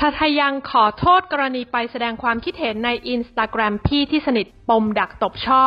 ทาทายังขอโทษกรณีไปแสดงความคิดเห็นในอินสตาแกรมพี่ที่สนิทปมดักตบช่อ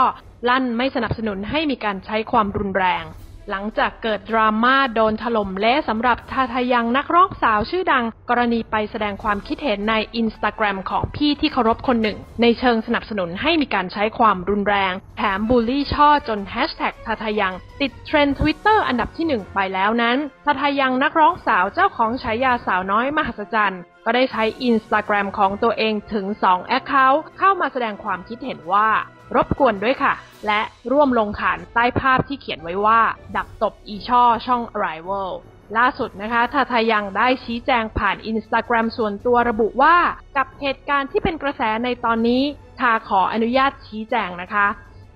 ลั่นไม่สนับสนุนให้มีการใช้ความรุนแรง หลังจากเกิดดราม่าโดนถล่มเละสำหรับทาทายังนักร้องสาวชื่อดัง กรณีไปแสดงความคิดเห็นในอินสตาแกรมของพี่ที่เคารพคนหนึ่ง ในเชิงสนับสนุนให้มีการใช้ความรุนแรง แถมบูลลี่ช่อจนแฮชแท็กทาทายัง ติดเทรนด์ทวิตเตอร์อันดับที่หนึ่งไปแล้วนั้นทาทายังนักร้องสาวเจ้าของฉายาสาวน้อยมหัศจรรย์ ก็ได้ใช้อินสตาแกรมของตัวเองถึง2 account เข้ามาแสดงความคิดเห็นว่ารบกวนด้วยค่ะ และร่วมลงขานใต้ภาพที่เขียนไว้ว่า ดักตบอีช่อช่อง Arrival ล่าสุดนะคะทาทายังได้ชี้แจงผ่านอินสตาแกรมส่วนตัวระบุว่า กับเหตุการณ์ที่เป็นกระแสในตอนนี้ ทาขออนุญาตชี้แจงนะคะ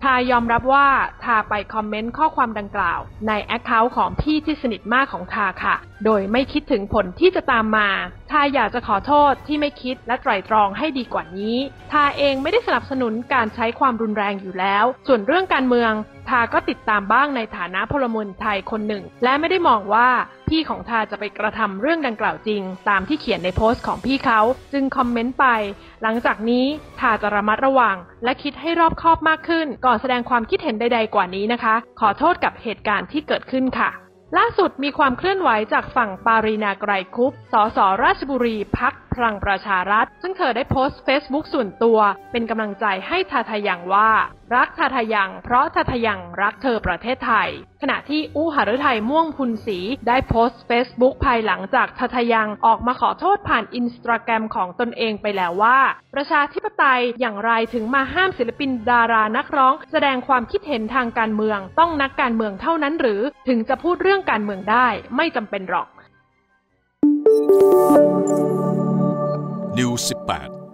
ทายอมรับว่า ทาไปคอมเมนต์ข้อความดังกล่าว ใน account ของพี่ที่สนิทมากของทาค่ะ โดยไม่คิดถึงผลที่จะตามมา ทาอยากจะขอโทษที่ไม่คิดและไตร่ตรองให้ดีกว่านี้ ทาเองไม่ได้สนับสนุนการใช้ความรุนแรงอยู่แล้ว ส่วนเรื่องการเมือง ทาก็ติดตามบ้างในฐานะพลเมืองไทยคนหนึ่ง และไม่ได้มองว่าพี่ของทาจะไปกระทำเรื่องดังกล่าวจริง ตามที่เขียนในโพสต์ของพี่เขา จึงคอมเมนต์ไป หลังจากนี้ทาจะระมัดระวัง และคิดให้รอบคอบมากขึ้น ก่อนแสดงความคิดเห็นใดๆกว่านี้นะคะ ขอโทษกับเหตุการณ์ที่เกิดขึ้นค่ะ ล่าสุดมีความเคลื่อนไหวจากฝั่งปารีนาไกรคุป สสราชบุรีพัก พลังประชารัฐ ซึ่งเธอได้โพสต์ Facebook ส่วนตัว เป็นกำลังใจให้ทาทายังว่า รักทาทายังเพราะทาทายังรักเธอประเทศไทย ขณะที่อู้หฤทัยม่วงพุนศรีได้โพสต์ Facebook ภายหลังจากทาทายังออกมาขอโทษผ่านอินสตาแกรมของตนเองไปแล้วว่า ประชาธิปไตยอย่างไรถึงมาห้ามศิลปินดารานักร้อง แสดงความคิดเห็นทางการเมือง ต้องนักการเมืองเท่านั้นหรือ ถึงจะพูดเรื่องการเมืองได้ ไม่จำเป็นหรอก News 18